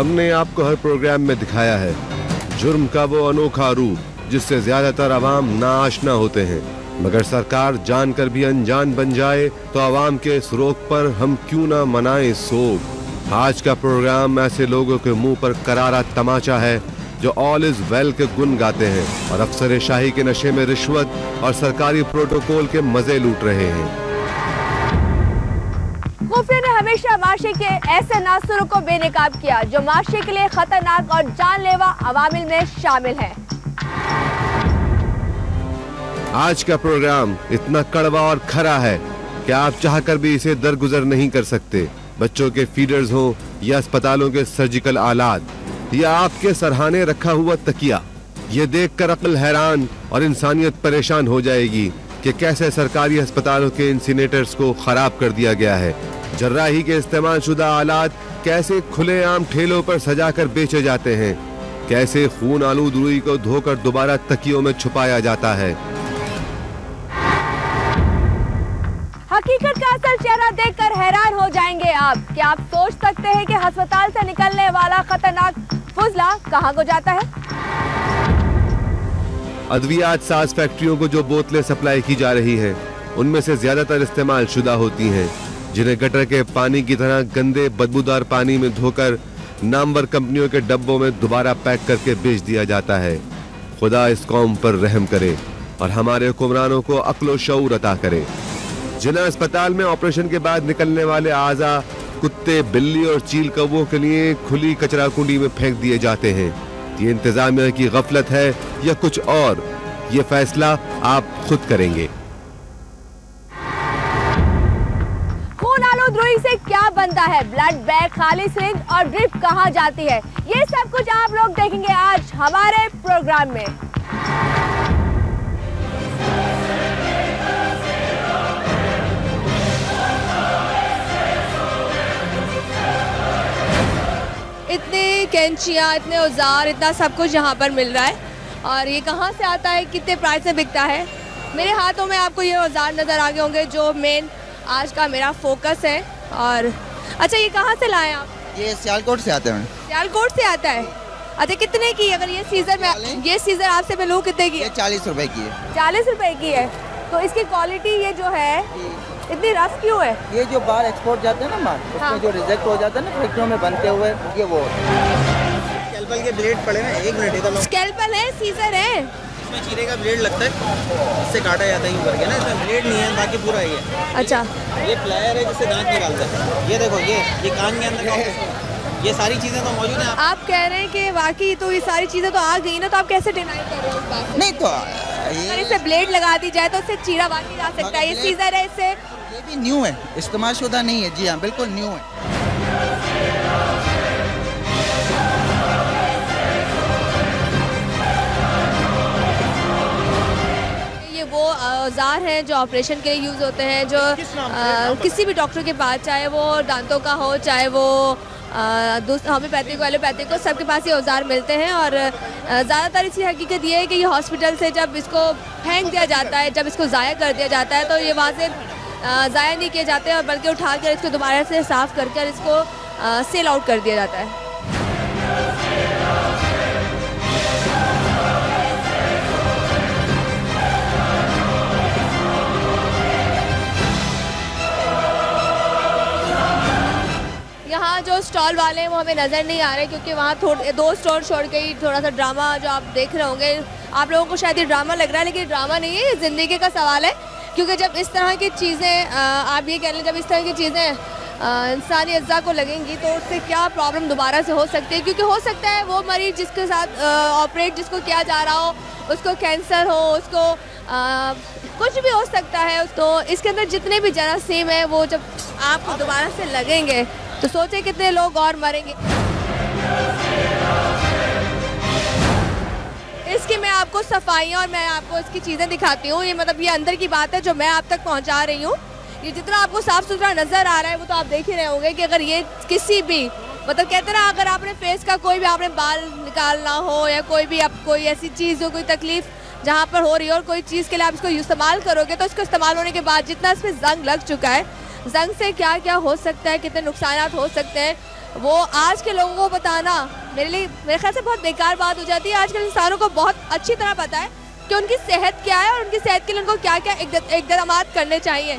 हमने आपको हर प्रोग्राम में दिखाया है। जुर्म का वो अनोखा रूप, जिससे ज़्यादातर आवाम नाआशना होते हैं। मगर सरकार जानकर भी अनजान बन जाए तो आवाम के इस रोक पर हम क्यों ना मनाएँ सोग? आज का प्रोग्राम ऐसे लोगों के मुँह पर करारा तमाचा है, जो ऑल इज़ वेल के गुन गाते हैं, और अफसर शाही के नशे में रिश्वत और सरकारी प्रोटोकॉल के मज़े लूट रहे हैं। हमेशा माशरे के ऐसे नासुरों को बेनकाब किया, जो माशरे के लिए खतरनाक और जानलेवा अवामिल में शामिल हैं। आज का प्रोग्राम इतना कड़वा और खरा है कि आप चाहकर भी इसे दरगुजर नहीं कर सकते बच्चों के फीडर्स हो या अस्पतालों के सर्जिकल आलात या आपके सरहाने रखा हुआ तकिया, ये देखकर अक्ल हैरान और इंसानियत परेशान हो जाएगी कि कैसे सरकारी अस्पतालों के इंसिनेटर्स को खराब कर दिया गया है जर्राही के इस्तेमाल शुदा आलात कैसे खुलेआम ठेलों पर सजाकर बेचे जाते हैं? कैसे खून आलूद रुई को धोकर दोबारा तकियों में छुपाया जाता है? हकीकत का असल चेहरा देखकर हैरान हो जाएँगे आप। क्या आप सोच सकते हैं कि अस्पताल से निकलने वाला खतरनाक फुजला कहाँ को जाता है? अद्वियात साज फैक्ट्रियों को जो बोतलें सप्लाई की जा रही हैं, उनमें से ज़्यादातर इस्तेमाल शुदा होती हैं, जिन्हें गटर के पानी की तरह गंदे बदबूदार पानी में धोकर नामवर कंपनियों के डब्बों में दोबारा पैक करके बेच दिया जाता है। खुदा इस कौम पर रहम करे और हमारे हुक्मरानों को अक्लो शऊर अता करे। जिला अस्पताल में ऑपरेशन के बाद निकलने वाले आजा, कुत्ते, बिल्ली और चील कौवों के लिए खुली कचरा कुंडी में फेंक दिए जाते हैं। ये इंतजामिया की गफलत है या कुछ और? ये फैसला आप खुद करेंगे। खून से क्या बनता है? ब्लड बैग खाली सिरिंज और ड्रिप कहाँ जाती है? ये सब कुछ आप लोग देखेंगे आज हमारे प्रोग्राम में। इतने कैंचियाँ, इतने औज़ार, इतना सब कुछ यहाँ पर मिल रहा है। और ये कहाँ से आता है? कितने प्राइस में बिकता है? मेरे हाथों में आपको ये औज़ार नज़र आ गए होंगे जो मेन आज का मेरा फोकस है। और अच्छा ये कहाँ से लाए आप? ये सियालकोट से आते हैं सियालकोट से आता है? अच्छा कितने की है? अगर ये सीजर में ये सीजर आपसे मैं लूँ कितने की ये चालीस रुपए की है। चालीस रुपए की है। तो इसकी क्वालिटी ये जो है इतनी रफ क्यों है? ये जो बाहर एक्सपोर्ट जाते हैं ना माल हाँ। जो रिजेक्ट हो जाता है ना फैक्ट्रियों में बनते हुए ये वो कैल्पल के ब्लेड पड़े ना एक मिनट स्केल्पल है सीजर है। इसमें चीरे का ब्लेड लगता है इससे काटा जाता है यूँ करके ना इसमें ब्लेड नहीं है बाकी पूरा ही है। अच्छा। ये प्लायर है जिससे दांत निकालता है। ये देखो ये ये कान के अंदर का ये सारी चीज़ें तो मौजूद हैं। आप कह रहे हैं कि वाकई तो ये सारी चीज़ें तो आ गई ना तो आप कैसे डिनाई कर रहे हो उस बात नहीं तो अगर इसे ब्लेड लगा दी जाए तो उससे चीरा बाकी जा सकता है ये सीजर है इससे। ये भी न्यू है इस्तेमाल शुदा नहीं है। जी हाँ बिल्कुल न्यू है। औज़ार हैं जो ऑपरेशन के लिए यूज़ होते हैं जो अ, किसी भी डॉक्टर के पास चाहे वो दांतों का हो चाहे वो होम्योपैथिक एलोपैथिक को सबके पास ये औज़ार मिलते हैं और ज़्यादातर इसकी हकीकत ये है कि ये हॉस्पिटल से जब इसको फेंक दिया जाता है जब इसको ज़ाया कर दिया जाता है तो ये वहाँ से ज़ाया नहीं किए जाते और बल्कि उठा कर इसको दोबारा से साफ़ कर कर इसको सेल आउट कर दिया जाता है। यहाँ जो स्टॉल वाले हैं, वो हमें नज़र नहीं आ रहे क्योंकि वहाँ थोड़े, दो स्टॉल छोड़ के ही थोड़ा सा ड्रामा जो आप देख रहे होंगे, आप लोगों को शायद ये ड्रामा लग रहा है, लेकिन ड्रामा नहीं है, ये ज़िंदगी का सवाल है। क्योंकि जब इस तरह की चीज़ें आप ये कह लें, जब इस तरह की चीज़ें इंसानी अज्जा को लगेंगी तो उससे क्या प्रॉब्लम दोबारा से हो सकती है? क्योंकि हो सकता है वो मरीज़ जिसके साथ ऑपरेट जिसको किया जा रहा हो, उसको कैंसर हो, उसको कुछ भी हो सकता है तो इसके अंदर जितने भी जरासीम है, वो जब आपको दोबारा से लगेंगे तो सोचे कितने लोग और मरेंगे। इसकी मैं आपको सफाइयाँ और मैं आपको इसकी चीज़ें दिखाती हूँ। ये मतलब ये अंदर की बात है जो मैं आप तक पहुँचा रही हूँ। ये जितना आपको साफ़ सुथरा नज़र आ रहा है, वो तो आप देख ही रहे होंगे कि अगर ये किसी भी मतलब कहते ना, अगर आपने फेस का कोई भी आपने बाल निकालना हो या कोई भी आप, कोई ऐसी चीज़ हो, कोई तकलीफ़ जहाँ पर हो रही हो और कोई चीज़ के लिए आप इसको इस्तेमाल करोगे तो इसको इस्तेमाल होने के बाद जितना इसमें जंग लग चुका है जंग से क्या क्या हो सकता है, कितने नुकसान हो सकते हैं, वो आज के लोगों को बताना मेरे लिए, मेरे ख्याल से बहुत बेकार बात हो जाती है। आजकल इंसानों को बहुत अच्छी तरह पता है कि उनकी सेहत क्या है और उनकी सेहत के लिए उनको क्या क्या इकदाम करने चाहिए।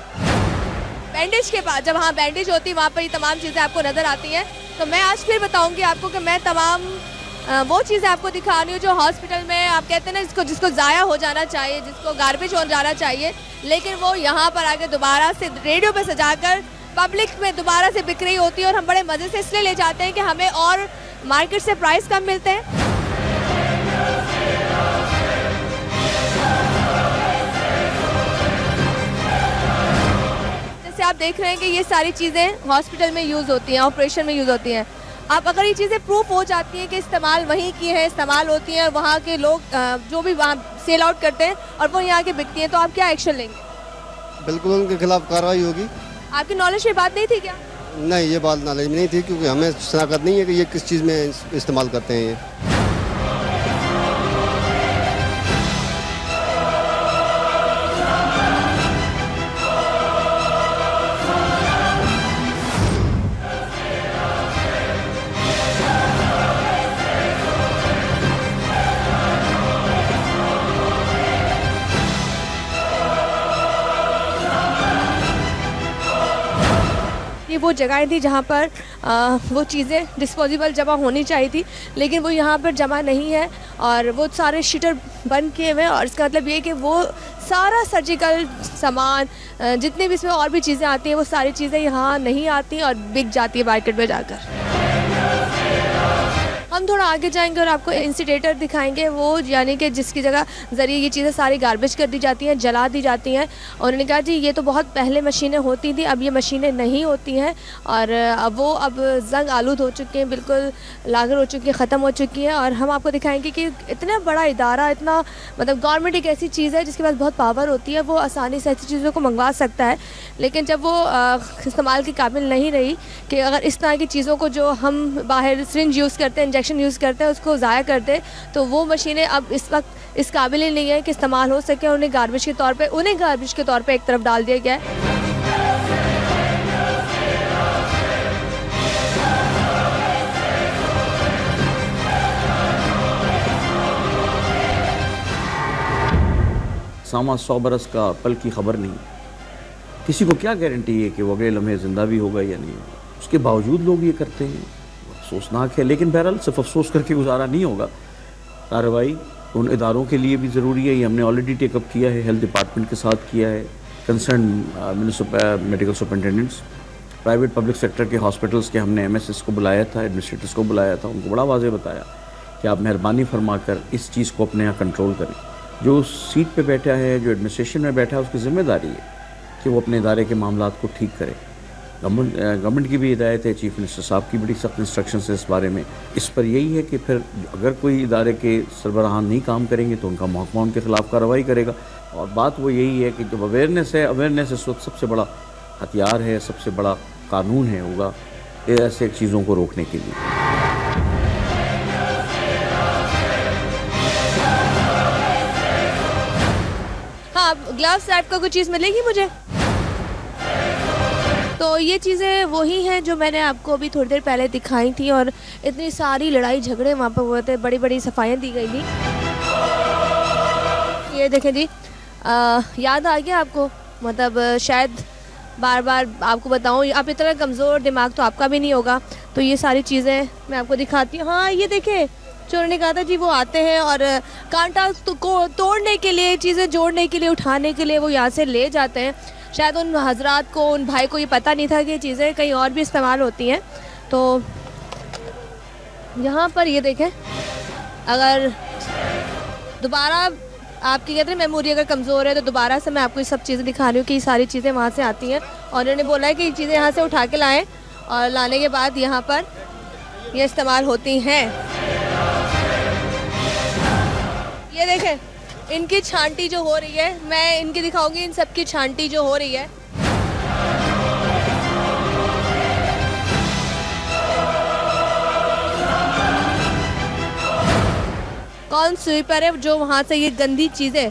बैंडेज के पास, जब वहाँ बैंडेज होती है, वहाँ पर ये तमाम चीज़ें आपको नज़र आती हैं तो मैं आज फिर बताऊँगी आपको कि मैं तमाम वो चीज़ें आपको दिखा रही हूँ जो हॉस्पिटल में आप कहते हैं ना, जिसको जिसको ज़ाया हो जाना चाहिए, जिसको गार्बेज हो जाना चाहिए, लेकिन वो यहाँ पर आके दोबारा से रेडियो पे सजाकर पब्लिक में दोबारा से बिक रही होती है और हम बड़े मज़े से इसलिए ले जाते हैं कि हमें और मार्केट से प्राइस कम मिलते हैं। जैसे आप देख रहे हैं कि ये सारी चीज़ें हॉस्पिटल में यूज़ होती हैं ऑपरेशन में यूज़ होती हैं। अब अगर ये चीज़ें प्रूफ हो जाती हैं कि इस्तेमाल वहीं की है इस्तेमाल होती हैं और वहाँ के लोग जो भी वहाँ सेल आउट करते हैं और वो यहाँ के बिकती हैं तो आप क्या एक्शन लेंगे? बिल्कुल उनके खिलाफ कार्रवाई होगी। आपकी नॉलेज में बात नहीं थी क्या? नहीं ये बात नॉलेज में नहीं थी क्योंकि हमें शनाखत नहीं है कि ये किस चीज़ में इस्तेमाल करते हैं ये। जगहें थी जहाँ पर आ, वो चीज़ें डिस्पोजेबल जमा होनी चाहिए थी लेकिन वो यहाँ पर जमा नहीं है और वो सारे शीटर बंद किए हुए हैं और इसका मतलब ये कि वो सारा सर्जिकल सामान जितने भी इसमें और भी चीज़ें आती हैं वो सारी चीज़ें यहाँ नहीं आती और बिक जाती है मार्केट में जाकर। हम थोड़ा आगे जाएँगे और आपको इंसिडेटर दिखाएँगे, वो यानी कि जिसकी जगह ज़रिए ये चीज़ें सारी गार्बेज कर दी जाती हैं, जला दी जाती हैं। और उन्होंने कहा, जी, ये तो बहुत पहले मशीनें होती थी, अब ये मशीनें नहीं होती हैं और अब वो अब जंग आलूद हो चुके हैं, बिल्कुल लागर हो चुकी हैं, ख़त्म हो चुकी हैं। और हम आपको दिखाएँगे कि इतना बड़ा इदारा, इतना मतलब गवर्नमेंट एक ऐसी चीज़ है जिसके पास बहुत पावर होती है, वो आसानी से ऐसी चीज़ों को मंगवा सकता है। लेकिन जब वो इस्तेमाल के काबिल नहीं रही कि अगर इस तरह की चीज़ों को जो हम बाहर सिरिंज यूज़ करते हैं इंजेक्शन यूज़ करते हैं, उसको ज़ाया करते हैं तो वो मशीनें अब इस वक्त इस काबिल ही नहीं है कि इस्तेमाल हो सके, उन्हें गार्बेज के तौर पर उन्हें गार्बेज के तौर पर एक तरफ़ डाल दिया गया है। सामा सौ बरस का पल की खबर नहीं। किसी को क्या गारंटी है कि वो अगले लम्हे ज़िंदा भी होगा या नहीं? होगा उसके बावजूद लोग ये करते हैं। अफसोसनाक है, लेकिन बहरहाल सिर्फ़ अफसोस करके गुजारा नहीं होगा। कार्रवाई उन इदारों के लिए भी ज़रूरी है। ये हमने ऑलरेडी टेकअप किया है हेल्थ डिपार्टमेंट के साथ किया है। Concern medical superintendents private public sector के हॉस्पिटल्स के हमने एमएसएस को बुलाया था एडमिनिस्ट्रेटर्स को बुलाया था, उनको बड़ा वाजे बताया कि आप मेहरबानी फरमा कर इस चीज़ को अपने यहाँ कंट्रोल करें। जो सीट पे बैठा है, जो एडमिनिस्ट्रेशन में बैठा है, उसकी ज़िम्मेदारी है कि वो अपने इदारे के मामला को ठीक करे। गवर्नमेंट गवर्नमेंट की भी हिदायत है, चीफ मिनिस्टर साहब की बड़ी सख्त इंस्ट्रक्शन है इस बारे में। इस पर यही है कि फिर अगर कोई इदारे के सरबराहान नहीं काम करेंगे तो उनका महकमा उनके खिलाफ कार्रवाई करेगा। और बात वो यही है कि जब अवेयरनेस है अवेयरनेस इस वक्त सबसे बड़ा हथियार है, सबसे बड़ा कानून है होगा ऐसे चीज़ों को रोकने के लिए। हाँ ग्लव्स टाइप का कोई चीज़ मिलेगी मुझे? तो ये चीज़ें वही हैं जो मैंने आपको अभी थोड़ी देर पहले दिखाई थी और इतनी सारी लड़ाई झगड़े वहाँ पर हुए थे बड़ी बड़ी सफाइयाँ दी गई थी। ये देखें जी आ, याद आ गया आपको? मतलब शायद बार बार आपको बताऊँ आप इतना कमज़ोर दिमाग तो आपका भी नहीं होगा। तो ये सारी चीज़ें मैं आपको दिखाती हूँ। हाँ ये देखें चोर ने कहा था जी वो आते हैं और कांटा तो को तोड़ने के लिए चीज़ें जोड़ने के लिए उठाने के लिए वो यहाँ से ले जाते हैं। शायद उन हजरात को, उन भाई को ये पता नहीं था कि चीज़ें कहीं और भी इस्तेमाल होती हैं। तो यहाँ पर ये देखें, अगर दोबारा आपकी कहते हैं मेमोरी अगर कमज़ोर है तो दोबारा से मैं आपको ये सब चीज़ें दिखा रही हूँ कि ये सारी चीज़ें वहाँ से आती हैं। और उन्होंने बोला है कि ये चीज़ें यहाँ से उठा के लाएँ और लाने के बाद यहाँ पर ये इस्तेमाल होती हैं। ये देखें इनकी छांटी जो हो रही है, मैं इनकी दिखाऊँगी, इन सबकी छांटी जो हो रही है। कौन स्वीपर है जो वहाँ से ये गंदी चीज़ें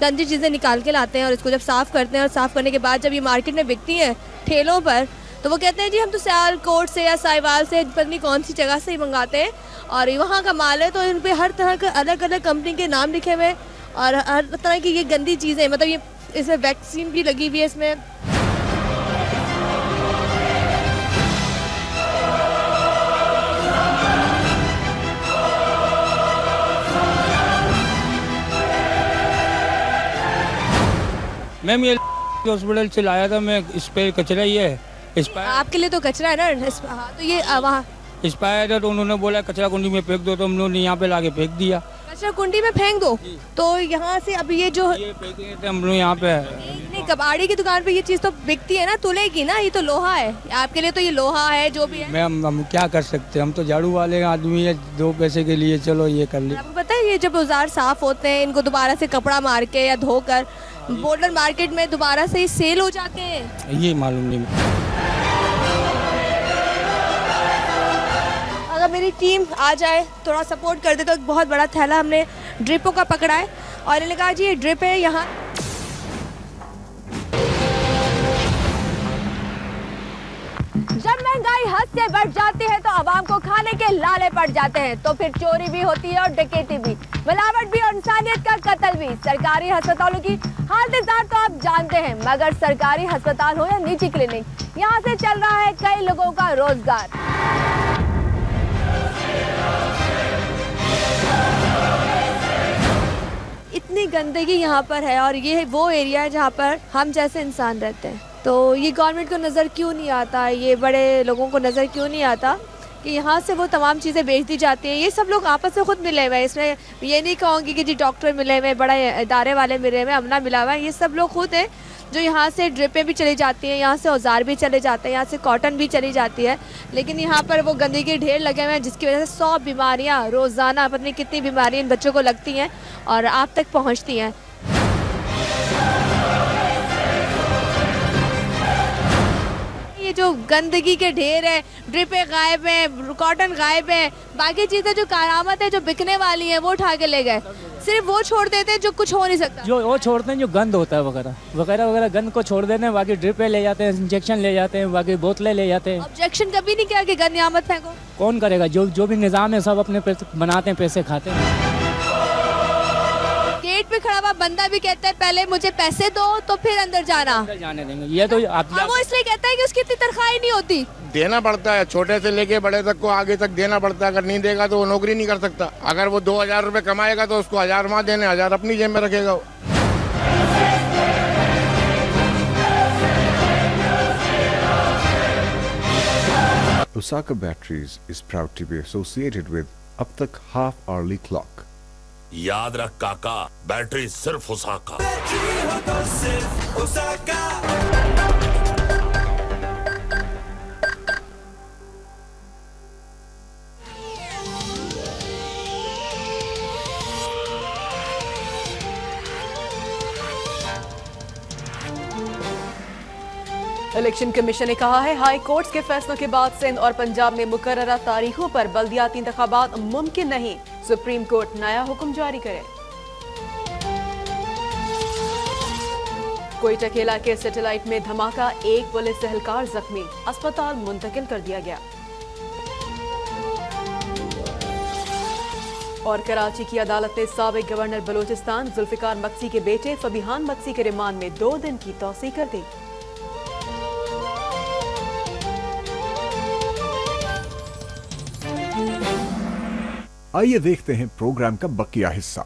गंदी चीज़ें निकाल के लाते हैं और इसको जब साफ़ करते हैं और साफ़ करने के बाद जब ये मार्केट में बिकती हैं ठेलों पर तो वो कहते हैं, जी, हम तो सियालकोट से या साहिवाल से पत्नी कौन सी जगह से ही मंगाते हैं और वहाँ का माल है तो इन पर हर तरह का अलग अलग कंपनी के नाम लिखे हुए हैं। और हर तरह की ये गंदी चीज़ें मतलब ये इसमें वैक्सीन भी लगी हुई है इसमें। मैम ये हॉस्पिटल से लाया था मैं इस पे कचरा ही है। एक्सपायर आपके लिए तो कचरा है ना? हाँ तो ये वहाँ एक्सपायर है तो उन्होंने बोला कचरा कुंडी में फेंक दो तो हम लोगों ने यहाँ पे लाके फेंक दिया। कचरा कुंडी में फेंक दो। तो यहाँ से अब ये जो ये हम लोग यहाँ पे नहीं कबाड़ी की दुकान पे ये चीज़ तो बिकती है ना तुलेगी ना ये तो लोहा है। आपके लिए तो ये लोहा है जो भी है। मैम हम क्या कर सकते हैं? हम तो झाड़ू वाले आदमी है दो पैसे के लिए चलो ये कर ले। आपको पता है ये जब औज़ार साफ़ होते हैं इनको दोबारा से कपड़ा मार के या धोकर बॉर्डर मार्केट में दोबारा से सेल हो जाते हैं। ये मालूम नहीं मेरी टीम आ जाए, थोड़ा सपोर्ट कर दे तो एक बहुत बड़ा थैला हमने ड्रिपों का पकड़ा है। और इन्होंने कहा, जी, ये ड्रिप है यहाँ। जब महँगाई हद से बढ़ जाती है तो आवाम को खाने के लाले पड़ जाते हैं। तो फिर चोरी भी होती है और डकैती भी। मिलावट भी और इंसानियत का कत्ल भी। सरकारी अस्पतालों की हालत तो आप जानते हैं, मगर सरकारी अस्पताल हो या निजी क्लिनिक, यहाँ से चल रहा है कई लोगों का रोज़गार। गंदगी यहाँ पर है और ये वो एरिया है जहाँ पर हम जैसे इंसान रहते हैं। तो ये गवर्नमेंट को नज़र क्यों नहीं आता? ये बड़े लोगों को नज़र क्यों नहीं आता कि यहाँ से वो तमाम चीज़ें बेच दी जाती हैं? ये सब लोग आपस में खुद मिले हुए हैं। इसमें ये नहीं कहूँगी कि जी डॉक्टर मिले हुए बड़े इदारे वाले मिले हुए अमना मिला हुआ है। ये सब लोग खुद हैं। जो यहाँ से ड्रिपें भी चली जाती हैं, यहाँ से औज़ार भी चले जाते हैं, यहाँ से कॉटन भी चली जाती है, लेकिन यहाँ पर वो गंदगी ढेर लगे हुए हैं, जिसकी वजह से सौ बीमारियाँ, रोज़ाना पता नहीं कितनी बीमारियाँ इन बच्चों को लगती हैं और आप तक पहुँचती हैं। ये जो गंदगी के ढेर है ड्रिपें गायब हैं कॉटन गायब है बाकी चीज़ें जो कारामत है जो बिकने वाली है वो उठा के ले गए। सिर्फ़ वो छोड़ देते हैं जो कुछ हो नहीं सकता। जो वो छोड़ते हैं जो गंद होता है वगैरह। वगैरह वगैरह गंद को छोड़ देते हैं बाकी ड्रिपे ले जाते हैं इंजेक्शन ले जाते हैं बाकी बोतलें ले जाते हैं। ऑब्जेक्शन कभी नहीं किया कि गंद यहाँ मत फेंको। कौन करेगा? जो जो भी निज़ाम है सब अपने बनाते हैं पैसे खाते हैं। गेट पे खड़ा हुआ बंदा भी कहता है पहले मुझे पैसे दो तो फिर अंदर जाना। अंदर जाने देंगे। ये तो आप हाँ वो इसलिए कहता है कि उसकी इतनी तनख्वाह ही नहीं होती। देना पड़ता है छोटे से लेके बड़े तक को आगे तक देना पड़ता है। अगर नहीं देगा तो वो नौकरी नहीं कर सकता। अगर वो दो हज़ार रुपये कमाएगा तो उसको हज़ार वहाँ देने हज़ार अपनी जेब में रखेगा वो। Osaka Batteries is proud to be associated with अब तक half hourly clock. याद रख काका, बैटरी सिर्फ़ उसाका। इलेक्शन कमीशन ने कहा है हाई कोर्ट्स के फैसलों के बाद सिंध और पंजाब में मुकर्रा तारीखों पर बल्दियाती इंतबात मुमकिन नहीं। सुप्रीम कोर्ट नया हुक्म जारी करे। कोयटा के सैटेलाइट में धमाका, एक पुलिस एहलकार जख्मी, अस्पताल मुंतकिल कर दिया गया। और कराची की अदालत ने सबक गवर्नर बलोचिस्तान, जुल्फिकार मक्सी के बेटे, फबीहान मक्सी के रिमांड में दो दिन की तोसी कर दी। आइए देखते हैं प्रोग्राम का बकिया हिस्सा।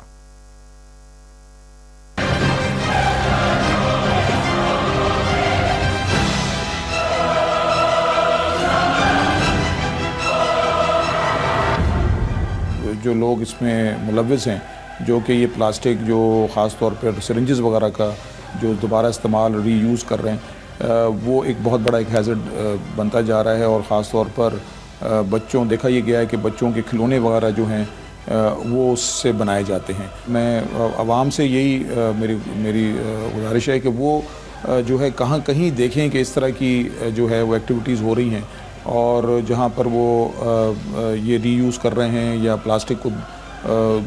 जो लोग इसमें मुलविस हैं, जो कि ये प्लास्टिक, जो ख़ास तौर पर सरेंजेस वगैरह का जो दोबारा इस्तेमाल, रीयूज़ कर रहे हैं वो एक बहुत बड़ा एक हैज़र्ड बनता जा रहा है और ख़ास तौर पर बच्चों, देखा ये गया है कि बच्चों के खिलौने वगैरह जो हैं वो उससे बनाए जाते हैं। मैं आवाम से यही मेरी मेरी गुजारिश है कि वो जो है कहाँ कहीं देखें कि इस तरह की जो है वो एक्टिविटीज़ हो रही हैं और जहाँ पर वो ये रीयूज़ कर रहे हैं या प्लास्टिक को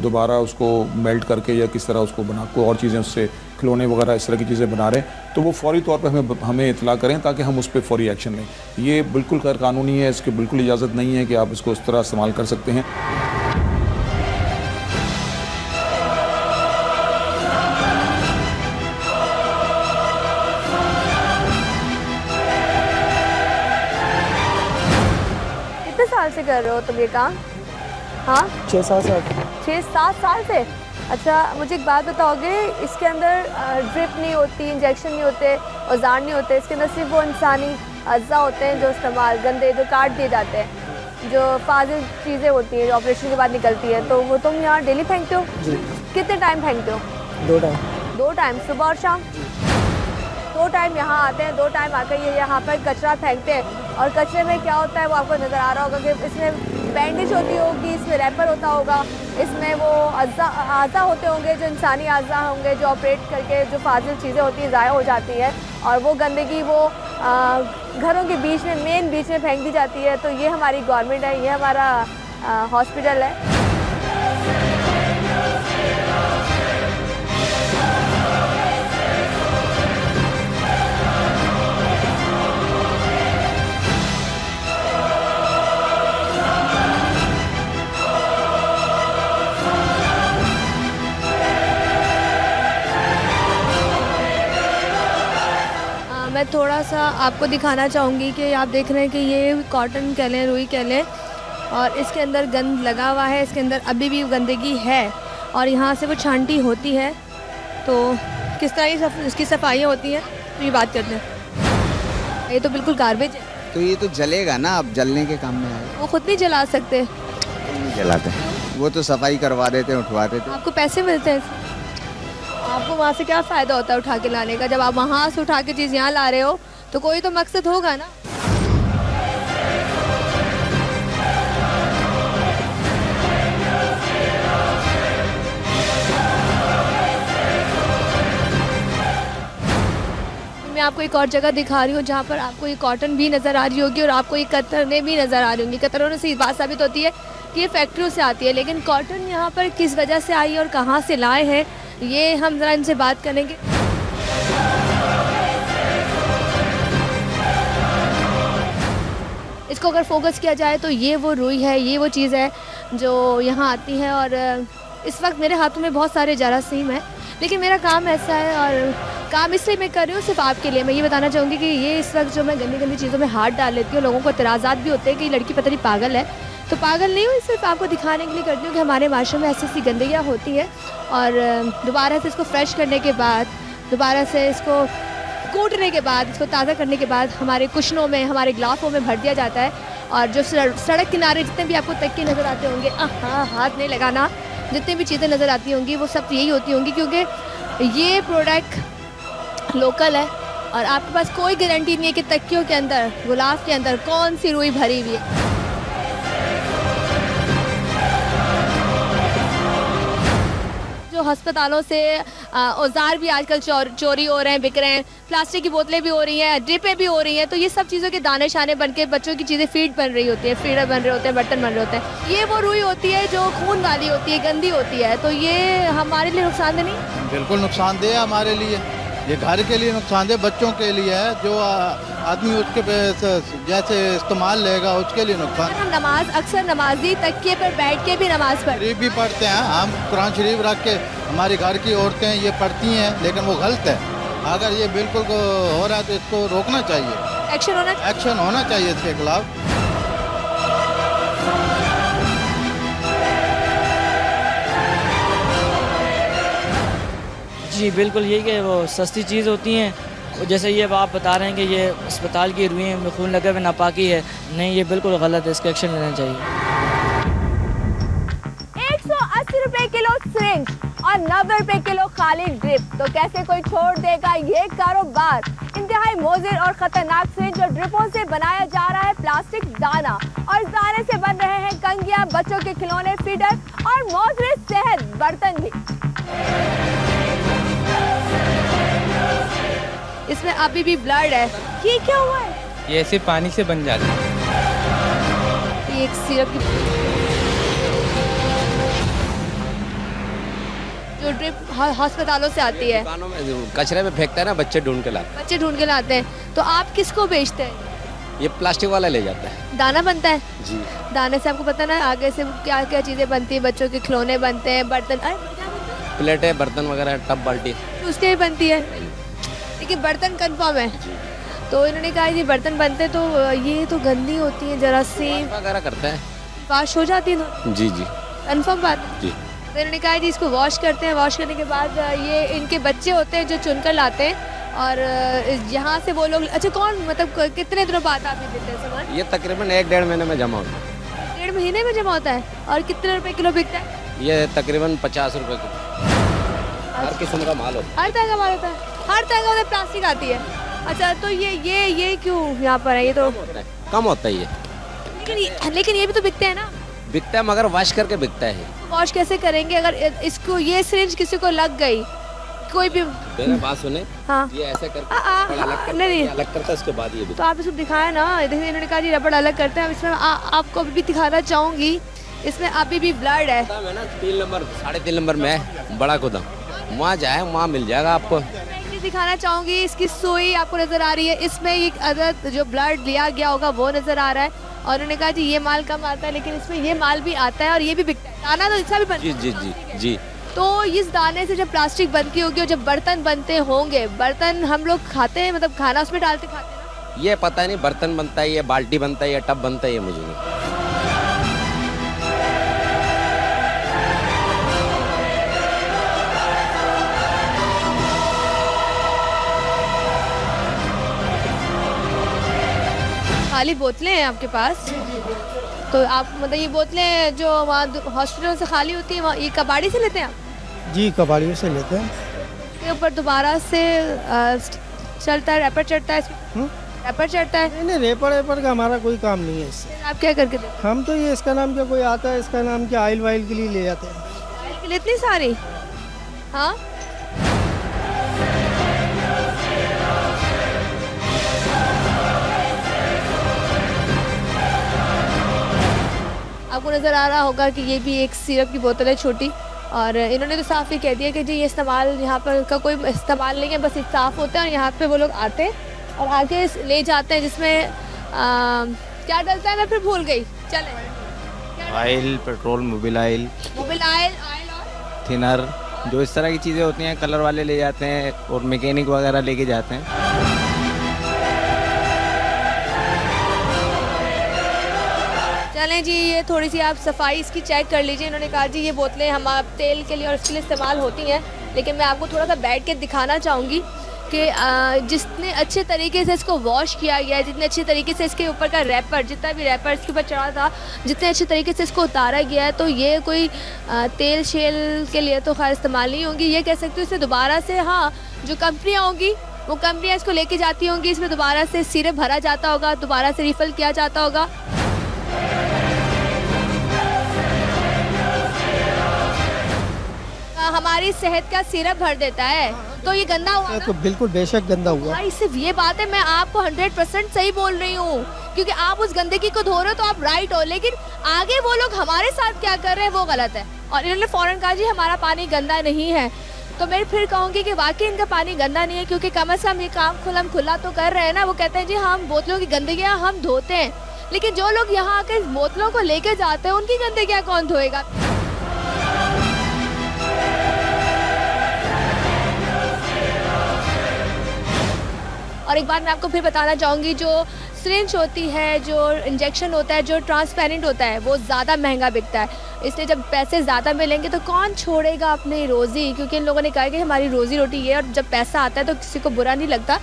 दोबारा उसको मेल्ट करके या किस तरह उसको बना को और चीज़ें उससे खिलौने वगैरह इस तरह की चीज़ें बना रहे हैं। तो वो फौरी तौर पर हमें हमें इतला करें ताकि हम उस पर फौरी एक्शन लें। ये बिल्कुल गैर कानूनी है इसकी बिल्कुल इजाज़त नहीं है कि आप इसको इस तरह इस्तेमाल कर सकते हैं। कितने साल से कर रहे हो तुम ये काम? हाँ? छः सात साल छः सात साल से? अच्छा मुझे एक बात बताओगे इसके अंदर ड्रिप नहीं होती इंजेक्शन नहीं होते औज़ार नहीं होते इसके अंदर सिर्फ़ वो इंसानी अज्जा होते हैं जो इस्तेमाल गंदे जो काट दिए जाते हैं जो फाजिल चीज़ें होती हैं जो ऑपरेशन के बाद निकलती है तो वो तुम यहाँ डेली फेंकते हो? कितने टाइम फेंकते हो? दो टाइम दो टाइम सुबह और शाम? दो टाइम यहाँ आते हैं दो टाइम आकर ये यहाँ पर कचरा फेंकते हैं और कचरे में क्या होता है वो आपको नज़र आ रहा होगा कि इसमें बैंडेज होती होगी इसमें रैपर होता होगा इसमें वो अज़ा आज़ा होते होंगे जो इंसानी अज़ा होंगे जो ऑपरेट करके जो फाजिल चीज़ें होती हैं ज़ाया हो जाती है और वो गंदगी वो आ, घरों के बीच में मेन बीच में फेंक दी जाती है तो ये हमारी गवर्नमेंट है ये हमारा हॉस्पिटल है। थोड़ा सा आपको दिखाना चाहूँगी कि आप देख रहे हैं कि ये कॉटन कह लें रुई कह लें और इसके अंदर गंद लगा हुआ है इसके अंदर अभी भी गंदगी है और यहाँ से वो छांटी होती है। तो किस तरह की सफ, इसकी सफाइयाँ होती हैं तो ये बात करते हैं। ये तो बिल्कुल गार्बेज है। तो ये तो जलेगा ना अब जलने के काम में? आए वो खुद नहीं जला सकते। नहीं जलाते। वो तो सफ़ाई करवा देते हैं उठवा देते आपको पैसे मिलते हैं। आपको वहाँ से क्या फ़ायदा होता है उठा के लाने का? जब आप वहाँ से उठा के चीज़ यहाँ ला रहे हो तो कोई तो मकसद होगा ना। मैं आपको एक और जगह दिखा रही हूँ, जहाँ पर आपको ये कॉटन भी नज़र आ रही होगी और आपको ये कतरने भी नज़र आ रही होंगी। कतरों से बात साबित होती है कि ये फैक्ट्रियों से आती है, लेकिन कॉटन यहाँ पर किस वजह से आई है और कहाँ से लाए हैं? ये हम ज़रा इनसे बात करेंगे इसको अगर फोकस किया जाए तो ये वो रुई है, ये वो चीज़ है जो यहाँ आती है और इस वक्त मेरे हाथों में बहुत सारे जरासीम हैं। लेकिन मेरा काम ऐसा है और काम इसलिए मैं कर रही हूँ सिर्फ़ आपके लिए। मैं ये बताना चाहूँगी कि ये इस वक्त जो मैं गंदी गंदी चीज़ों में हाथ डाल लेती हूँ, लोगों को इतराज़ात भी होते हैं कि लड़की पता नहीं पागल है। तो पागल नहीं हूँ सिर्फ़ आपको दिखाने के लिए करती हूँ कि हमारे माशरे में ऐसी ऐसी गंदगियाँ होती है और दोबारा से इसको फ्रेश करने के बाद, दोबारा से इसको कूटने के बाद, इसको ताज़ा करने के बाद हमारे कुशनों में, हमारे गिलाफों में भर दिया जाता है और जो सड़क किनारे जितने भी आपको तक्के नज़र आते होंगे हाँ हाथ नहीं लगाना, जितनी भी चीज़ें नज़र आती होंगी, वो सब यही होती होंगी क्योंकि ये प्रोडक्ट लोकल है और आपके पास कोई गारंटी नहीं है कि तकियों के अंदर, गुलाब के अंदर कौन सी रुई भरी हुई है। जो अस्पतालों से औज़ार भी आजकल चोर, चोरी हो रहे हैं बिक रहे हैं प्लास्टिक की बोतलें भी हो रही हैं ड्रिपें भी हो रही हैं तो ये सब चीज़ों के दाने शाने बन के बच्चों की चीज़ें फ़ीड बन रही होती है फीडर बन रहे होते हैं बर्तन बन रहे होते हैं। ये वो रुई होती है जो खून वाली होती है गंदी होती है तो ये हमारे लिए नुकसानदेह नहीं? बिल्कुल नुकसानदेह है हमारे लिए। ये घर के लिए नुकसानदेह बच्चों के लिए है जो आदमी उसके जैसे इस्तेमाल लेगा उसके लिए नुकसान। हम नमाज़ अक्सर नमाजी तकिए पर बैठ के भी नमाज़ पढ़ शरीफ भी पढ़ते हैं हम कुरान शरीफ रख के हमारी घर की औरतें ये पढ़ती हैं लेकिन वो गलत है। अगर ये बिल्कुल हो रहा है तो इसको रोकना चाहिए। एक्शन होना एक्शन होना चाहिए इसके खिलाफ। जी, बिल्कुल यही कि वो सस्ती चीज़ होती हैं। जैसे ये आप बता रहे हैं कि ये अस्पताल की रुई में खून लगे हुए नापाकी है। नहीं, ये बिल्कुल गलत है, इसका एक्शन लेना चाहिए। एक सौ अस्सी रुपए किलो सिरिंज और नब्बे रुपए किलो खाली ड्रिप। तो कैसे कोई छोड़ देगा ये कारोबार? इंतहाई मोजिर और खतरनाक सिरिंज और ड्रिपों से बनाया जा रहा है, प्लास्टिक दाना। और दाने से बन रहे हैं कंगिया बच्चों के खिलौने, फीडर और मोजरे सेहत बर्तन भी। इसमें अभी भी ब्लड है। ये क्या हुआ है? ये ऐसे पानी से बन जाता है। एक सिरप की जो ड्रिप अस्पतालों से आती है। दुकानों में कचरे में फेंकता है ना बच्चे ढूंढ के लाते बच्चे ढूंढ के लाते हैं। तो आप किसको बेचते हैं। ये प्लास्टिक वाला ले जाता है। दाना बनता है? जी। दाने से आपको पता है ना आगे से क्या क्या चीज़ें बनती है बच्चों के खिलौने बनते हैं बर्तन। अरे प्लेटें बर्तन वगैरह टब बाल्टी। उसके भी बनती है। देखिए बर्तन कंफर्म है। तो इन्होंने कहा ये बर्तन बनते हैं तो ये तो गंदी होती है जरा सी वगैरह करते हैं। वाश हो जाती है तो जी जी। कंफर्म बात जी। तो इन्होंने कहा जी इसको वॉश करते हैं। वॉश करने के बाद ये इनके बच्चे होते हैं जो चुनकर लाते हैं। और यहाँ से वो लोग अच्छा कौन मतलब कितने दिनों बाद आप देते हैं सामान? ये तकरीबन एक डेढ़ महीने में जमा होता है। डेढ़ महीने में जमा होता है? और कितने रुपए किलो बिकता है? ये तकरीबन पचास रुपए की हर किस्म का माल होता है। हर तरह का माल होता है। हर तरह का मतलब प्लास्टिक आती है। अच्छा तो ये ये ये क्यों यहाँ पर है? ये तो कम होता है। ये। लेकिन ये लेकिन ये भी तो बिकते हैं ना। बिकता है मगर वॉश करके बिकता है। वॉश कैसे करेंगे? अगर इसको ये सिरिंज किसी को लग गई कोई भी मेरा बात सुने। हाँ। ये ऐसे करके अलग करता नहीं। अलग करता उसके बाद ये तो आप इसको दिखाया ना। देखिए इन्होंने कहा जी रबड़ अलग करते हैं। इसमें आपको अभी भी दिखाना चाहूँगी। इसमें अभी भी ब्लड है। है। ना तीन नंबर साढ़े तीन नंबर में बड़ा गोदाम। वहाँ जाए वहाँ मिल जाएगा आपको। दिखाना चाहूँगी इसकी सुई आपको नज़र आ रही है। इसमें एक अदद जो ब्लड लिया गया होगा वो नज़र आ रहा है। और उन्होंने कहा जी ये माल कम आता है लेकिन इसमें ये माल भी आता है और ये भी बिकता है। दाना तो इसका भी बनता जी जी जी जी। तो इस दाने से जब प्लास्टिक बनती होगी और जब बर्तन बनते होंगे बर्तन हम लोग खाते हैं मतलब खाना उसमें डालते खाते हैं ये पता नहीं बर्तन बनता है ये बाल्टी बनता है ये टब बनता है ये मुझे नहीं। खाली बोतलें हैं आपके पास? तो आप मतलब ये बोतलें जो वहाँ हॉस्पिटल से खाली होती हैं वहाँ ये कबाड़ी से लेते हैं आप? जी कबाड़ियों से लेते हैं। के ऊपर दोबारा से चलता है रैपर चढ़ता है रैपर चढ़ता है? नहीं नहीं रेपर वेपर का हमारा कोई काम नहीं है इससे। आप क्या करके देते हम तो ये इसका नाम क्या कोई आता है इसका नाम क्या ऑयल वाइल के लिए ले जाते हैं। के लिए इतनी सारी? हाँ? आपको नज़र आ रहा होगा कि ये भी एक सिरप की बोतल है छोटी और इन्होंने तो साफ़ ही कह दिया कि जी ये इस्तेमाल यहाँ पर का कोई इस्तेमाल नहीं है बस साफ़ होता है और यहाँ पर वो लोग आते हैं और आके ले जाते हैं जिसमें आ, क्या डलता है मैं फिर भूल गई। चले। Oil petrol Mobil oil Mobil oil thinner जो इस तरह की चीज़ें होती हैं कलर वाले ले जाते हैं और मैकेनिक वगैरह लेके जाते हैं। चलें जी, ये थोड़ी सी आप सफ़ाई इसकी चेक कर लीजिए। इन्होंने कहा, जी, ये बोतलें हम आप तेल के लिए और इसके लिए इस्तेमाल होती हैं, लेकिन मैं आपको थोड़ा सा बैठ के दिखाना चाहूँगी कि जितने अच्छे तरीके से इसको वॉश किया गया है, जितने अच्छे तरीके से इसके ऊपर का रैपर जितना भी रैपर इसके ऊपर चढ़ा था, जितने अच्छे तरीके से इसको उतारा गया है तो ये कोई तेल शेल के लिए तो खैर इस्तेमाल नहीं होंगी। ये कह सकती हूँ इसे दोबारा से हाँ जो कंपनियाँ होंगी, वो कंपनियाँ इसको लेके जाती होंगी, इसमें दोबारा से सिरप भरा जाता होगा, दोबारा से रिफ़िल किया जाता होगा। हमारी सेहत का सिरप भर देता है। तो ये गंदा हुआ तो बिल्कुल बेशक गंदा हुआ। भाई सिर्फ़ ये बात है मैं आपको हंड्रेड परसेंट सही बोल रही हूँ। क्योंकि आप उस गंदगी को धो रहे हो तो आप राइट हो लेकिन आगे वो लोग हमारे साथ क्या कर रहे हैं वो गलत है। और इन्होंने फ़ौरन कहा जी हमारा पानी गंदा नहीं है। तो मैं फिर कहूँगी कि वाकई इनका पानी गंदा नहीं है क्योंकि कम अज़ कम ये काम खुलम खुला तो कर रहे हैं ना। वो कहते हैं जी हम बोतलों की गंदगियाँ हम धोते हैं लेकिन जो लोग यहाँ आकर बोतलों को लेके जाते हैं उनकी गंदगियाँ कौन धोएगा? और एक बार मैं आपको फिर बताना चाहूँगी, जो सिरिंज होती है, जो इंजेक्शन होता है, जो ट्रांसपेरेंट होता है, वो ज़्यादा महँगा बिकता है। इसलिए जब पैसे ज़्यादा मिलेंगे तो कौन छोड़ेगा अपनी रोज़ी? क्योंकि इन लोगों ने कहा कि हमारी रोज़ी रोटी ये और जब पैसा आता है तो किसी को बुरा नहीं लगता।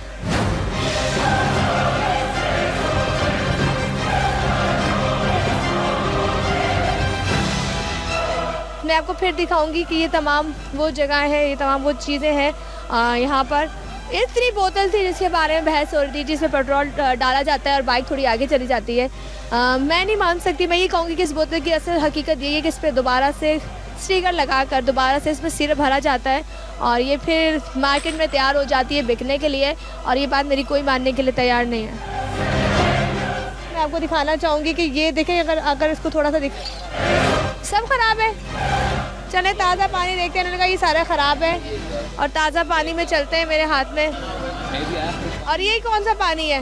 मैं आपको फिर दिखाऊँगी कि ये तमाम वो जगह है, ये तमाम वो चीज़ें हैं यहाँ पर। इतनी बोतल थी जिसके बारे में बहस हो रही थी जिसमें पेट्रोल डाला जाता है और बाइक थोड़ी आगे चली जाती है। आ, मैं नहीं मान सकती मैं ये कहूँगी कि इस बोतल की असल हकीकत ये है कि इस पर दोबारा से स्टिकर लगा कर दोबारा से इसमें सिर भरा जाता है और ये फिर मार्केट में तैयार हो जाती है बिकने के लिए और ये बात मेरी कोई मानने के लिए तैयार नहीं है। मैं आपको दिखाना चाहूँगी कि ये देखें अगर अगर इसको थोड़ा सा दिख सब खराब है। चले ताज़ा पानी देखते हैं उन्होंने कहा ये सारा ख़राब है और ताज़ा पानी में चलते हैं मेरे हाथ में। और ये कौन सा पानी है?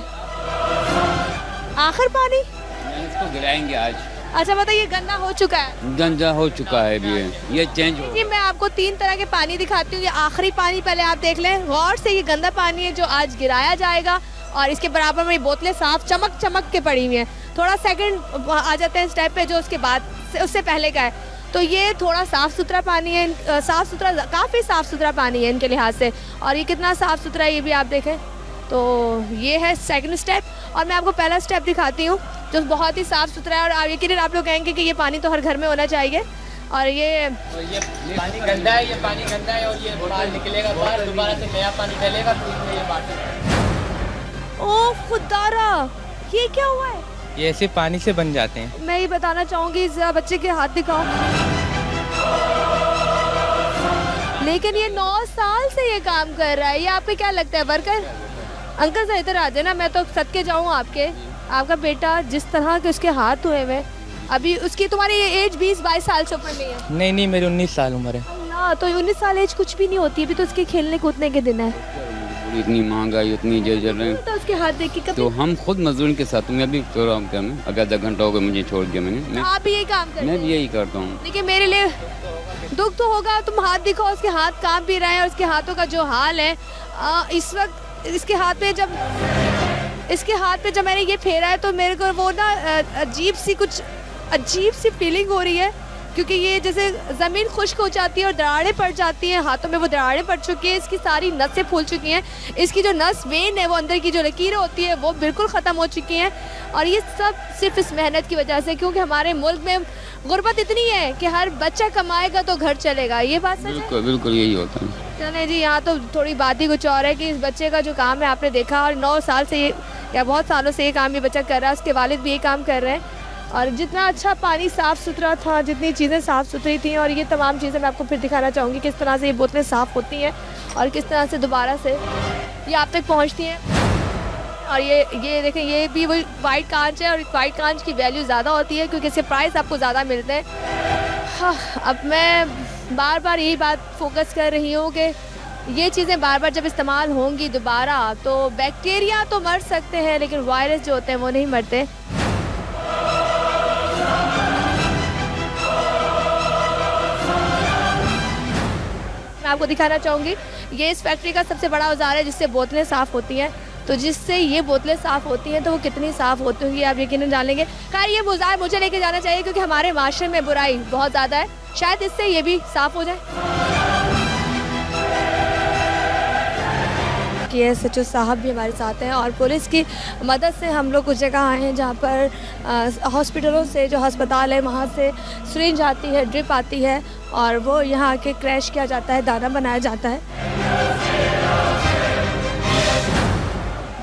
आखिर पानी? इसको गिराएँगे आज। अच्छा बताइए गंदा हो चुका है। गंजा हो चुका है भी ये चेंज हो जी मैं आपको तीन तरह के पानी दिखाती हूँ। ये आखिरी पानी पहले आप देख लें। गौर से ये गंदा पानी है जो आज गिराया जाएगा और इसके बराबर में ये बोतलें साफ़ चमक चमक के पड़ी हुई हैं। थोड़ा सेकंड आ जाते हैं स्टेप पे जो उसके बाद उससे पहले का है। तो ये थोड़ा साफ़ सुथरा पानी है साफ़ सुथरा काफ़ी साफ़ सुथरा पानी है इनके लिहाज से। और ये कितना साफ़ सुथरा है ये भी आप देखें। तो ये है सेकंड स्टेप और मैं आपको पहला स्टेप दिखाती हूँ जो बहुत ही साफ़ सुथरा है। और आप यकीन आप लोग कहेंगे कि ये पानी तो हर घर में होना चाहिए। और ये ये पानी गंदा है ये पानी गंदा है और ये बाहर निकलेगा बाहर दोबारा से नया पानी फैलेगा ये बाटल ओ खुदारा ये क्या हुआ है? ये ऐसे पानी से बन जाते हैं। मैं ये बताना चाहूँगी जरा बच्चे के हाथ दिखाओ। लेकिन ये नौ साल से ये काम कर रहा है। ये आपको क्या लगता है वर्कर? अंकल सर इधर आ जाए ना मैं तो सद के जाऊँ आपके। आपका बेटा जिस तरह के उसके हाथ हुए हुए अभी उसकी तुम्हारी एज बीस बाईस साल से ऊपर नहीं है। नहीं नहीं मेरी उन्नीस साल उम्र है। ना तो उन्नीस साल एज कुछ भी नहीं होती अभी तो उसके खेलने कूदने के दिन है। इतनी महँगाई उतनी जल जल रहे हैं। तो उसके हाथ देख के तो हम खुद मजदूर के साथ मैं भी तो रहा हूँ में अभी आधा घंटा हो गया मुझे छोड़ दिया मैंने। मैं, आप भी यही काम करते मैं भी यही करता हूँ। देखिए मेरे लिए दुख तो होगा तुम हाथ दिखाओ उसके हाथ काँप भी रहे हैं और उसके हाथों का जो हाल है आ, इस वक्त इसके हाथ पे जब इसके हाथ पे जब मैंने ये फेरा है तो मेरे को वो ना अजीब सी कुछ अजीब सी फीलिंग हो रही है। क्योंकि ये जैसे ज़मीन खुश्क हो जाती है और दरारें पड़ जाती हैं हाथों में वो दरारें पड़ चुकी हैं इसकी सारी नसें फूल चुकी हैं। इसकी जो नस वेन है वो अंदर की जो लकीरें होती है वो बिल्कुल ख़त्म हो चुकी हैं। और ये सब सिर्फ़ इस मेहनत की वजह से क्योंकि हमारे मुल्क में गुर्बत इतनी है कि हर बच्चा कमाएगा तो घर चलेगा। ये बात सच बिल्कुल बिल्कुल यही होता है। चले जी यहाँ तो थोड़ी बात ही कुछ और है कि इस बच्चे का जो काम है आपने देखा और नौ साल से ये या बहुत सालों से ये काम ये बच्चा कर रहा है उसके वालिद भी ये काम कर रहे हैं। और जितना अच्छा पानी साफ़ सुथरा था जितनी चीज़ें साफ़ सुथरी थी और ये तमाम चीज़ें मैं आपको फिर दिखाना चाहूँगी किस तरह से ये बोतलें साफ़ होती हैं और किस तरह से दोबारा से ये आप तक पहुँचती हैं। और ये ये देखें ये भी वही वाइट कांच है और वाइट कांच की वैल्यू ज़्यादा होती है क्योंकि इससे प्राइस आपको ज़्यादा मिलते हैं। हाँ, अब मैं बार बार यही बात फोकस कर रही हूँ कि ये चीज़ें बार बार जब इस्तेमाल होंगी दोबारा तो बैक्टीरिया तो मर सकते हैं लेकिन वायरस जो होते हैं वो नहीं मरते। आपको दिखाना चाहूँगी। ये इस फैक्ट्री का सबसे बड़ा औज़ार है, जिससे बोतलें साफ़ होती हैं। तो जिससे ये बोतलें साफ़ होती हैं तो वो कितनी साफ़ होती होंगी, आप यकीन जानेंगे खैर, ये औज़ार मुझे लेके जाना चाहिए, क्योंकि हमारे माशरे में बुराई बहुत ज़्यादा है। शायद इससे ये भी साफ़ हो जाए। कि एस एच साहब भी हमारे साथ हैं और पुलिस की मदद से हम लोग कुछ जगह आए हैं जहाँ पर हॉस्पिटलों से जो अस्पताल है वहाँ से सिरिंज आती है ड्रिप आती है और वो यहाँ आके क्रैश किया जाता है, दाना बनाया जाता है।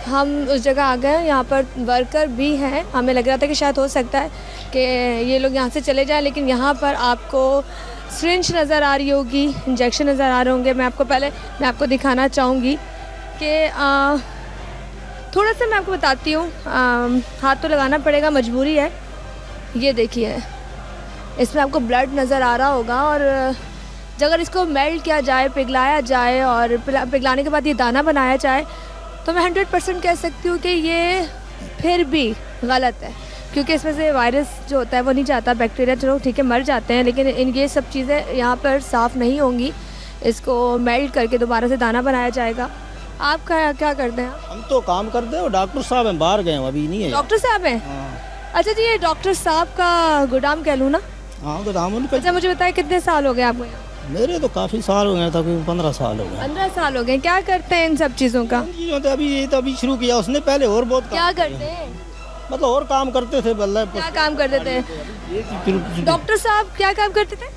हम उस जगह आ गए, यहाँ पर वर्कर भी हैं। हमें लग रहा था कि शायद हो सकता है कि ये लोग यहाँ से चले जाएँ, लेकिन यहाँ पर आपको सिरिंज नज़र आ रही होगी इंजेक्शन नज़र आ रहे होंगे। मैं आपको पहले, मैं आपको दिखाना चाहूँगी। कि थोड़ा सा मैं आपको बताती हूँ हाथ तो लगाना पड़ेगा, मजबूरी है। ये देखिए, इसमें आपको ब्लड नज़र आ रहा होगा और अगर इसको मेल्ट किया जाए, पिघलाया जाए और पिघलाने के बाद ये दाना बनाया जाए तो मैं हंड्रेड परसेंट कह सकती हूँ कि ये फिर भी गलत है। क्योंकि इसमें से वायरस जो होता है, वो नहीं जाता, बैक्टीरिया चलो, ठीक है, मर जाते हैं, लेकिन इन ये सब चीज़ें यहाँ पर साफ़ नहीं होंगी। इसको मेल्ट करके दोबारा से दाना बनाया जाएगा। आप क्या क्या करते हैं? हम तो काम करते हैं और डॉक्टर साहब हैं बाहर गए अभी नहीं है। डॉक्टर साहब हैं? अच्छा जी ये डॉक्टर साहब का गोदाम कह लूँ ना? हाँ गोदाम उनका अच्छा मुझे बताए कितने साल हो गए आपको? मेरे तो काफ़ी साल हो गए तकरीबन पंद्रह साल हो गए पंद्रह साल हो गए क्या करते हैं इन सब चीज़ों का? चीज़ों तो अभी ये तो अभी शुरू किया उसने पहले और बहुत क्या करते हैं? मतलब और काम करते थे बल्ला क्या काम करते थे? डॉक्टर साहब क्या काम करते थे?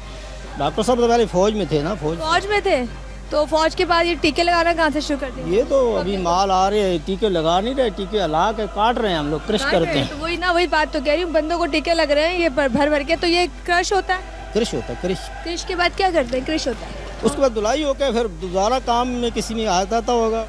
डॉक्टर साहब तो पहले फौज में थे ना फौज फौज में थे? तो फौज के बाद ये टीके लगाना कहाँ से शुरू कर दिए? ये तो अभी माल आ रहे हैं टीके लगा नहीं रहे टीके हला के काट रहे हैं हम लोग क्रश करते हैं। तो वही ना वही बात तो कह रही हूँ बंदों को टीके लग रहे हैं ये भर भर के तो ये क्रश होता है। क्रश होता है क्रश। क्रश के बाद क्या करते हैं? क्रश होता है। उसके बाद धुलाई होकर फिर दोबारा काम में किसी में आता जाता होगा।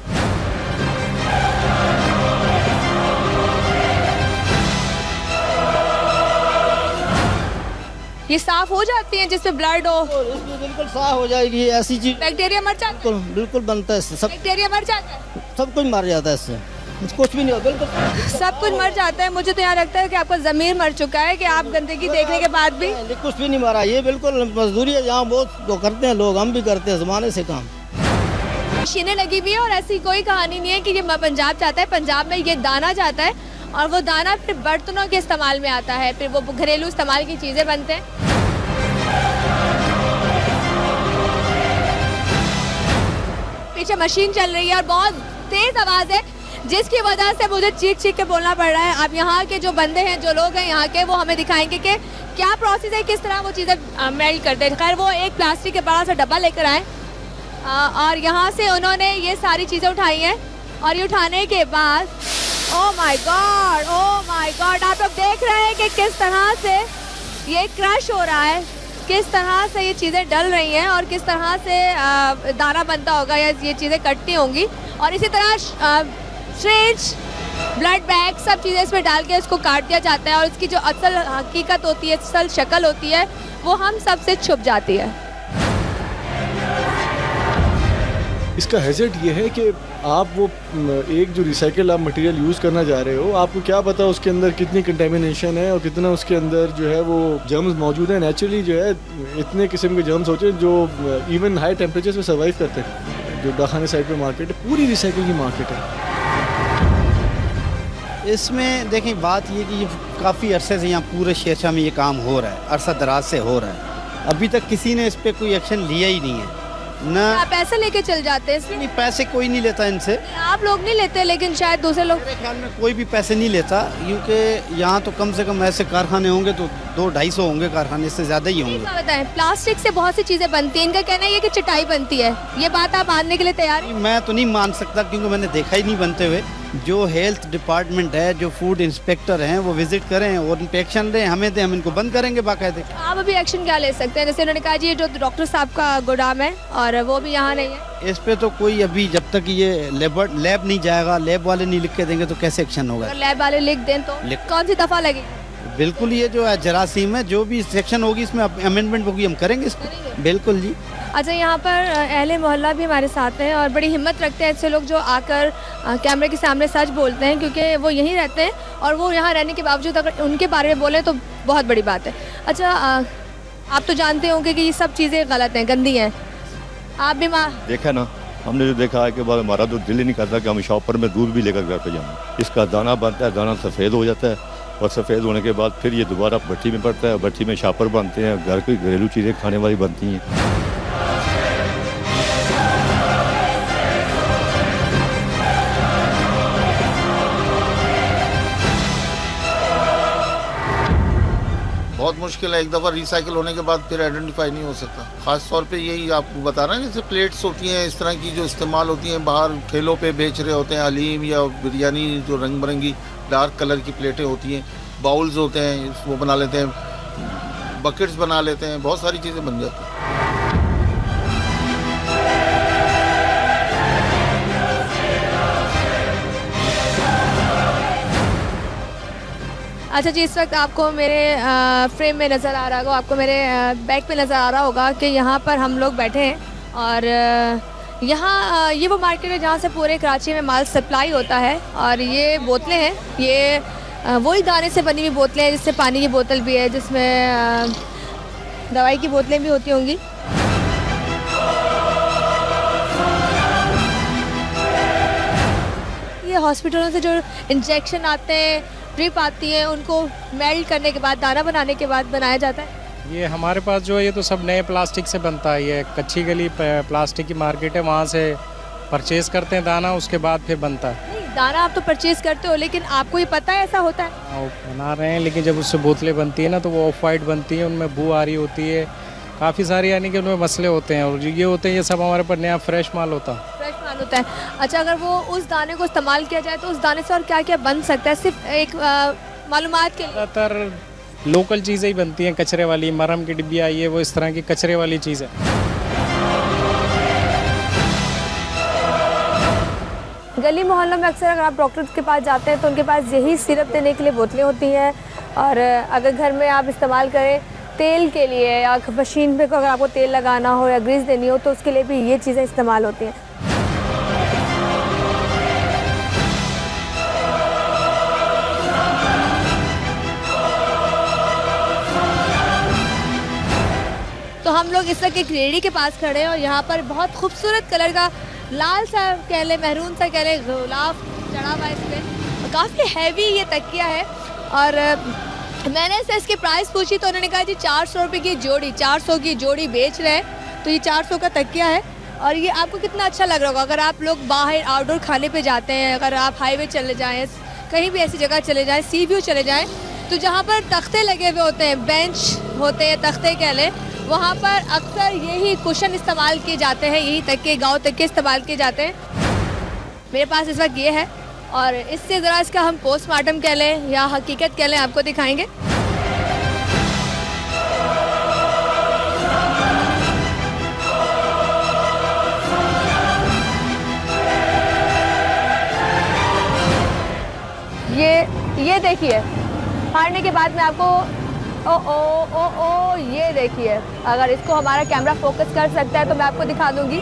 ये साफ़ हो जाती है जिसमें ब्लड हो? बिल्कुल साफ़ हो जाएगी ऐसी चीज़ बैक्टीरिया मर जाता बिल्कुल बिल्कुल बनता है सब बैक्टीरिया मर जाता है। सब कुछ मर जाता है इससे। कुछ भी नहीं हो बिल्कुल सब कुछ मर जाता है। मुझे तो यहाँ लगता है कि आपका जमीर मर चुका है कि आप गंदगी देखने के बाद भी कुछ भी नहीं मरा। ये बिल्कुल मजदूरी है। यहाँ बहुत वो करते हैं लोग हम भी करते हैं जमाने से काम। मशीनें लगी हुई है और ऐसी कोई कहानी नहीं है कि ये पंजाब जाता है। पंजाब में ये दाना जाता है। और वो दाना फिर बर्तनों के इस्तेमाल में आता है, फिर वो घरेलू इस्तेमाल की चीज़ें बनते हैं। पीछे मशीन चल रही है और बहुत तेज आवाज़ है, जिसकी वजह से मुझे चीख चीख के बोलना पड़ रहा है। अब यहाँ के जो बंदे हैं, जो लोग हैं यहाँ के, वो हमें दिखाएँगे कि क्या प्रोसेस है, किस तरह वो चीज़ें मेल्ट करते हैं। खैर, वो एक प्लास्टिक के बड़ा सा डब्बा लेकर आए और यहाँ से उन्होंने ये सारी चीज़ें उठाई हैं, और ये उठाने के बाद oh my God oh my God आप लोग देख रहे हैं कि किस तरह से ये क्रश हो रहा है। किस तरह से ये चीज़ें डल रही हैं और किस तरह से दाना बनता होगा या ये चीज़ें कटती होंगी। और इसी तरह स्ट्रेच ब्लड बैग सब चीज़ें इसमें डाल के इसको काट दिया जाता है और इसकी जो असल हकीकत होती है, असल शक्ल होती है, वो हम सबसे छुप जाती है। इसका हैजर्ड ये है कि आप वो एक जो रिसाइकल आप मटेरियल यूज़ करना जा रहे हो, आपको क्या पता उसके अंदर कितनी कंटेमिनेशन है और कितना उसके अंदर जो है वो जर्म्स मौजूद हैं। नेचुरली जो है, इतने किस्म के जर्म्स होते हैं जो इवन हाई टेम्परेचर में सर्वाइव करते हैं। जो डाखाने साइड पर मार्केट है, पूरी रिसाइकिल की मार्केट है। इसमें देखें बात ये कि काफ़ी अरसे से यहाँ पूरे शेरशाह में ये काम हो रहा है, अरसा दराज से हो रहा है। अभी तक किसी ने इस पर कोई एक्शन लिया ही नहीं है। ना। आप पैसे लेके चल जाते हैं? नहीं पैसे कोई नहीं लेता इनसे। आप लोग नहीं लेते लेकिन शायद दूसरे लोग मेरे ख्याल में कोई भी पैसे नहीं लेता क्योंकि यहाँ तो कम से कम ऐसे कारखाने होंगे तो दो ढाई सौ होंगे कारखाने इससे ज़्यादा ही होंगे। बताएँ प्लास्टिक से बहुत सी चीज़ें बनती है। इनका कहना है कि चटाई बनती है। ये बात आप मानने के लिए तैयार मैं तो नहीं मान सकता क्यूँकी मैंने देखा ही नहीं बनते हुए। जो हेल्थ डिपार्टमेंट है जो फ़ूड इंस्पेक्टर हैं वो विज़िट करें और इन पे एक्शन लें हमें दें हम इनको बंद करेंगे बाकायदे। आप अभी एक्शन क्या ले सकते हैं? जैसे उन्होंने कहा जी जो डॉक्टर साहब का गोदाम है और वो भी यहाँ नहीं है। इस पे तो कोई अभी जब तक ये लेबर लैब नहीं जाएगा लैब वाले नहीं लिख के देंगे तो कैसे एक्शन होगा? लैब वाले लिख दें तो कौन सी दफ़ा लगेगी बिल्कुल ये जो है जरासीम है जो भी सेक्शन होगी इसमें अमेंडमेंट होगी हम करेंगे इसको। बिल्कुल जी। अच्छा यहाँ पर अहले मोहल्ला भी हमारे साथ हैं और बड़ी हिम्मत रखते हैं ऐसे लोग जो आकर कैमरे के सामने सच बोलते हैं क्योंकि वो यहीं रहते हैं और वो यहाँ रहने के बावजूद अगर उनके बारे में बोलें तो बहुत बड़ी बात है। अच्छा आप तो जानते होंगे कि ये सब चीज़ें गलत हैं, गंदी हैं। आप भी माँ देखा ना, हमने जो देखा है कि बाद हमारा तो दिल ही नहीं करता कि हम शॉपर में दूध भी लेकर घर पर जाएँ इसका दाना बनता है, दाना सफ़ेद हो जाता है और सफ़ेद होने के बाद फिर ये दोबारा भट्टी में पड़ता है भट्टी में शापर बनते हैं, घर की घरेलू चीज़ें खाने वाली बनती हैं। मुश्किल है, एक दफ़ा रिसाइकिल होने के बाद फिर आइडेंटिफाई नहीं हो सकता। ख़ास तौर पे यही आपको बता रहे हैं, जैसे प्लेट्स होती हैं, इस तरह की जो इस्तेमाल होती हैं, बाहर ठेलों पे बेच रहे होते हैं, हलीम या बिरयानी, जो रंग बिरंगी डार्क कलर की प्लेटें होती हैं बाउल्स होते हैं, वो बना लेते हैं बकेट्स बना लेते हैं, बहुत सारी चीज़ें बन जाती हैं। अच्छा जी, इस वक्त आपको मेरे फ्रेम में नज़र आ रहा होगा, आपको मेरे बैग पे नज़र आ रहा होगा कि यहाँ पर हम लोग बैठे हैं और यहाँ ये वो मार्केट है जहाँ से पूरे कराची में माल सप्लाई होता है और ये बोतलें हैं, ये वही दाने से बनी हुई बोतलें हैं, जिससे पानी की बोतल भी है, जिसमें दवाई की बोतलें भी होती होंगी। ये हॉस्पिटलों से जो इंजेक्शन आते हैं ड्रिप आती है उनको मेल्ट करने के बाद दाना बनाने के बाद बनाया जाता है। ये हमारे पास जो है ये तो सब नए प्लास्टिक से बनता है। ये कच्ची गली प्लास्टिक की मार्केट है वहाँ से परचेज करते हैं दाना उसके बाद फिर बनता है। नहीं दाना आप तो परचेज करते हो लेकिन आपको ये पता है ऐसा होता है? हाँ, बना रहे हैं लेकिन जब उससे बोतलें बनती है ना तो वो ऑफ़ वाइट बनती है उनमें बू आ रही होती है। काफ़ी सारी यानी कि उनमें मसले होते हैं और ये होते हैं ये सब हमारे पर नया फ्रेश माल होता है। इस्तेमाल होता है। अच्छा अगर वो उस दाने को इस्तेमाल किया जाए तो उस दाने से और क्या क्या बन सकता है? सिर्फ़ एक मालूम के ज़्यादातर लोकल चीज़ें ही बनती हैं कचरे वाली मरम की डिब्बी आई है वो इस तरह की कचरे वाली चीज़। है गली मोहल्लों में अक्सर अगर आप डॉक्टर के पास जाते हैं तो उनके पास यही सिरप देने के लिए बोतलें होती हैं। और अगर घर में आप इस्तेमाल करें तेल के लिए या मशीन पे को अगर आपको तेल लगाना हो या ग्रीस देनी हो तो उसके लिए भी ये चीज़ें इस्तेमाल होती हैं। हम लोग इस वक्त एक रेडी के पास खड़े हैं और यहाँ पर बहुत खूबसूरत कलर का लाल सा कह लें, महरून सा कह लें, गुलाब चढ़ा हुआ है इस पर काफ़ी हैवी ये तकिया है। और मैंने इससे इसकी प्राइस पूछी तो उन्होंने कहा, जी, चार सौ रुपये की जोड़ी, चार सौ की जोड़ी बेच रहे हैं। तो ये चार सौ का तकिया है। और ये आपको कितना अच्छा लग रहा होगा, अगर आप लोग बाहर आउटडोर खाने पे जाते हैं, अगर आप हाईवे चले जाएँ कहीं भी ऐसी जगह चले जाएँ सी व्यू चले जाएँ तो जहाँ पर तख्ते लगे हुए होते हैं बेंच होते हैं, तख्ते कह लें वहाँ पर अक्सर यही कुशन इस्तेमाल किए जाते हैं, यही तकिए गाँव तकिए इस्तेमाल किए जाते हैं। मेरे पास इस वक्त ये है और इससे ज़रा इसका हम पोस्टमार्टम कह लें या हकीकत कह लें, आपको दिखाएँगे। ये ये देखिए फाड़ने के बाद में आपको ओ ओ ओ ओ ये देखिए अगर इसको हमारा कैमरा फोकस कर सकता है तो मैं आपको दिखा दूँगी।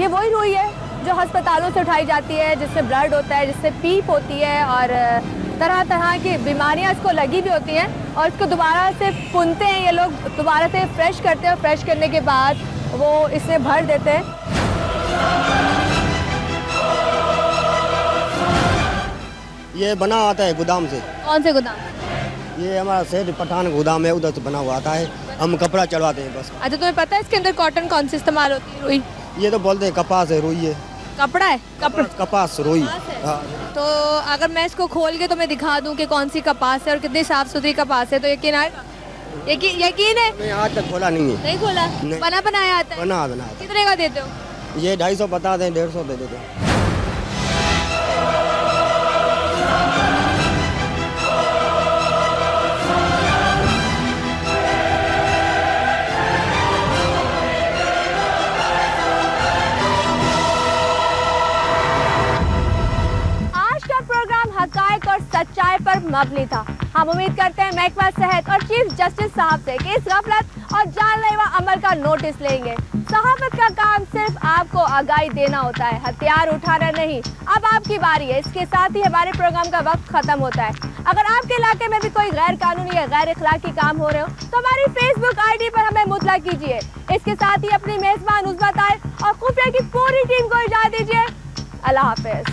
ये वही रुई है जो अस्पतालों से उठाई जाती है जिससे ब्लड होता है जिससे पीप होती है और तरह तरह की बीमारियाँ इसको लगी भी होती हैं और इसको दोबारा से पुनते हैं ये लोग। दोबारा से फ्रेश करते हैं और फ्रेश करने के बाद वो इसे भर देते हैं। ये बना आता है गोदाम से। कौन से गोदाम? ये हमारा सेठ पठान गोदाम है उधर से बना हुआ आता है। हम कपड़ा चढ़वाते हैं बस। अच्छा तुम्हें पता है इसके अंदर कॉटन कौन सी इस्तेमाल होती है रुई? ये तो बोलते हैं कपास है रुई है। कपड़ा है? कपड़ा। कपास रुई। हाँ? तो अगर मैं इसको खोल के तुम्हें दिखा दूँ कि कौन सी कपास है और कितनी साफ़ सुथरी कपास है तो यकीन आएगा यकीन यकीन है? नहीं आज तक खोला नहीं है। नहीं खोला? नहीं। बना बनाया आता है? बना बना। कितने का देते हो? ये ढाई सौ बता दें डेढ़ सौ दे देते हैं। पर मबनी था। हम उम्मीद करते हैं महकमा सेहत और चीफ जस्टिस साहब से कि इस गफलत और जानलेवा अमल का नोटिस लेंगे। सहाफत का काम सिर्फ़ आपको आगाही देना होता है, हथियार उठाना नहीं। अब आपकी बारी है, इसके साथ ही हमारे प्रोग्राम का वक्त खत्म होता है। अगर आपके इलाके में भी कोई गैर कानूनी या गैर इखलाकी काम हो रहे हो तो हमारी फेसबुक आईडी पर हमें मुतला कीजिए। इसके साथ ही अपनी मेजबान उजमा तार और खुफिया की पूरी टीम को इजाज़त दीजिए। अल्लाह हाफिज।